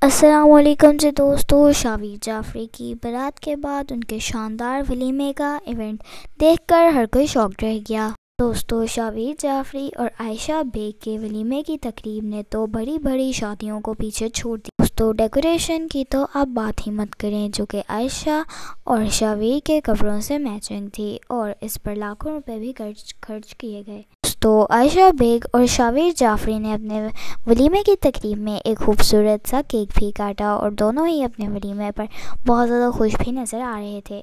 السلام علیکم جی دوستو، شاویر جعفری کی برات کے بعد ان کے شاندار ولیمے کا ایونٹ دیکھ کر ہر کوئی شوق رہ گیا۔ دوستو، شاویر جعفری اور عائشہ بیگ کے ولیمے کی تقریب نے تو بڑی بڑی شادیوں کو پیچھے چھوڑ دی۔ دوستو ڈیکوریشن کی تو آپ بات ہی مت کریں، جو کہ عائشہ اور شاویر کے کپڑوں سے میچنگ تھی اور اس پر لاکھوں روپے بھی خرچ کیے گئے۔ تو عائشہ بیگ اور شاویر جعفری نے اپنے ولیمے کی تقریب میں ایک خوبصورت سا کیک بھی کاٹا اور دونوں ہی اپنے ولیمے پر بہت زیادہ خوش بھی نظر آ رہے تھے۔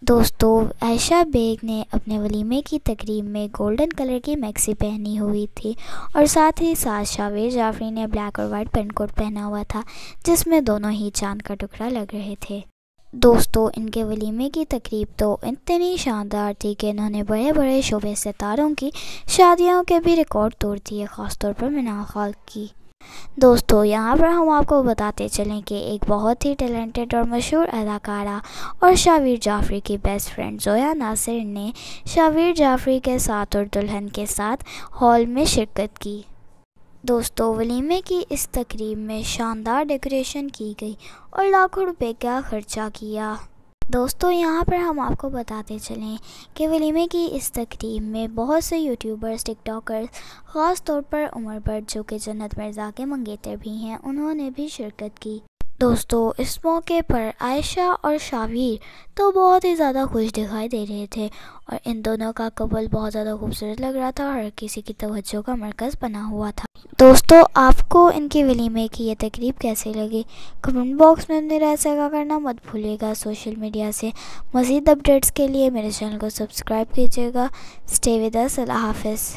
دوستو، عائشہ بیگ نے اپنے ولیمے کی تقریب میں گولڈن کلر کی میکسی پہنی ہوئی تھی اور ساتھ ہی ساتھ شاویر جعفری نے بلیک اور وائٹ پین کوٹ پہنا ہوا تھا، جس میں دونوں ہی چاند کا ٹکڑا لگ رہے تھے۔ دوستو، ان کے ولیمے کی تقریب تو اتنی شاندار تھی کہ انہوں نے بڑے بڑے شعبے ستاروں کی شادیوں کے بھی ریکارڈ توڑ دیے، خاص طور پر منال خال کی۔ دوستو، یہاں پر ہم آپ کو بتاتے چلیں کہ ایک بہت ہی ٹیلنٹڈ اور مشہور اداکارہ اور شاویر جعفری کی بیسٹ فرینڈ زویا ناصر نے شاویر جعفری کے ساتھ اور دلہن کے ساتھ ہال میں شرکت کی۔ دوستو، ولیمے کی اس تقریب میں شاندار ڈیکوریشن کی گئی اور لاکھوں روپے کا خرچہ کیا۔ دوستو، یہاں پر ہم آپ کو بتاتے چلیں کہ ولیمے کی اس تقریب میں بہت سے یوٹیوبرز، ٹک ٹاکرز، خاص طور پر عمر بٹ، جو کہ جنت مرزا کے منگیتر بھی ہیں، انہوں نے بھی شرکت کی۔ دوستو، اس موقع پر عائشہ اور شاویر تو بہت ہی زیادہ خوش دکھائی دے رہے تھے اور ان دونوں کا قبل بہت زیادہ خوبصورت لگ رہا تھا اور کسی کی توجہ کا مرکز بنا ہوا تھا۔ دوستو، آپ کو ان کی ولیمے کی یہ تقریب کیسے لگی؟ کمنٹ باکس میں اپنی رائے سگا کرنا مت بھولیے گا سوشل میڈیا سے مزید اپڈیٹس کے لیے میرے چینل کو سبسکرائب کیجیے گا اسٹے ود اس اللہ حافظ۔